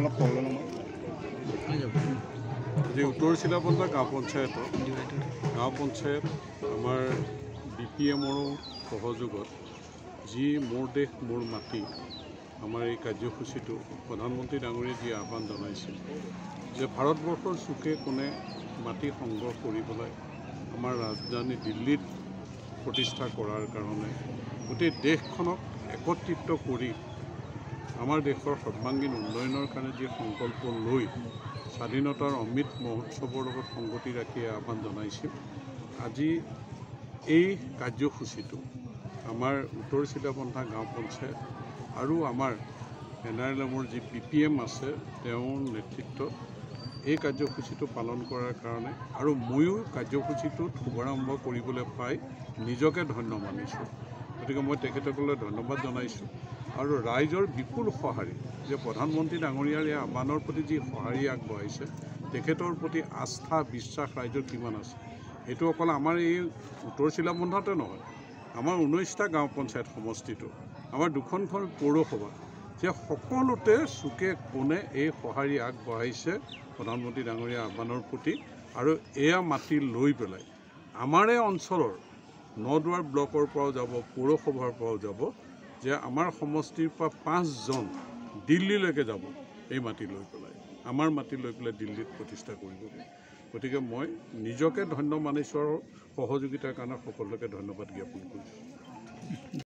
অলপ নমাই আজি উত্তৰ চিলাপন্থা গাঁও পঞ্চায়তত গাঁও পঞ্চায়ত আমাৰ বি পি এমৰো সহযোগত যি মোৰ দেশ মোৰ মাটি আমাৰ এই কাৰ্যসূচীটো প্ৰধানমন্ত্ৰী ডাঙৰীয়ে যি আহ্বান জনাইছিল যে ভাৰতবৰ্ষৰ চুকে কোণে মাটি সংগ্ৰহ কৰি পেলাই আমাৰ ৰাজধানী দিল্লীত প্ৰতিষ্ঠা কৰাৰ কাৰণে গোটেই দেশখনক একত্ৰিত কৰি আমাৰ দেশৰ সৰ্বাংগীন উন্নয়নৰ কাৰণে যি সংকল্প লৈ স্বাধীনতাৰ অমৃত মহোৎসৱৰ লগত সংগতি ৰাখি আহ্বান জনাইছিল আজি এই কাৰ্যসূচীটো আমাৰ উত্তৰ চিলাপন্থা গাঁও পঞ্চায়ত আৰু আমাৰ এন আৰ এল এমৰ যি পি পি এম আছে তেওঁৰ নেতৃত্বত এই কাৰ্যসূচীটো পালন কৰাৰ কাৰণে আৰু ময়ো কাৰ্যসূচীটোত শুভাৰম্ভ কৰিবলৈ পাই নিজকে ধন্য মানিছোঁ। গতিকে মই তেখেতসকললৈ ধন্যবাদ জনাইছোঁ। আৰু ৰাইজৰ বিপুল সঁহাৰি যে প্ৰধানমন্ত্ৰী ডাঙৰীয়াৰ এই আহ্বানৰ প্ৰতি যি সঁহাৰি আগবঢ়াইছে তেখেতৰ প্ৰতি আস্থা বিশ্বাস ৰাইজৰ কিমান আছে? সেইটো অকল আমাৰ এই উত্তৰ চিলাবন্ধাতে নহয় আমাৰ ঊনৈছটা গাঁও পঞ্চায়ত সমষ্টিটো আমাৰ দুখনখন পৌৰসভা যে সকলোতে চুকে কোণে এই সঁহাৰি আগবঢ়াইছে প্ৰধানমন্ত্ৰী ডাঙৰীয়া আহ্বানৰ প্ৰতি আৰু এয়া মাটি লৈ পেলাই। আমাৰে অঞ্চলৰ নদুৱাৰ ব্লকৰ পৰাও যাব পৌৰসভাৰ পৰাও যাব যে আমাৰ সমষ্টিৰ পৰা পাঁচজন দিল্লীলৈকে যাব এই মাটি লৈ পেলাই। আমাৰ মাটি লৈ পেলাই দিল্লীত প্ৰতিষ্ঠা কৰিবগৈ গতিকে মই নিজকে ধন্য মানিছোঁ আৰু সহযোগিতাৰ কাৰণে সকলোকে ধন্যবাদ জ্ঞাপন কৰিছোঁ।